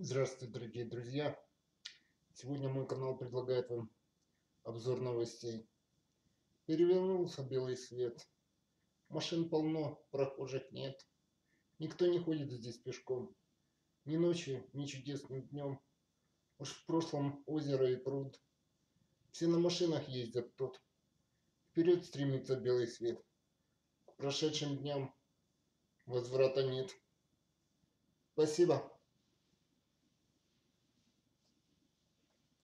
Здравствуйте, дорогие друзья! Сегодня мой канал предлагает вам обзор новостей. Перевернулся белый свет. Машин полно, прохожих нет. Никто не ходит здесь пешком. Ни ночью, ни чудесным днем. Уж в прошлом озеро и пруд. Все на машинах ездят тут. Вперед стремится белый свет. К прошедшим дням возврата нет. Спасибо.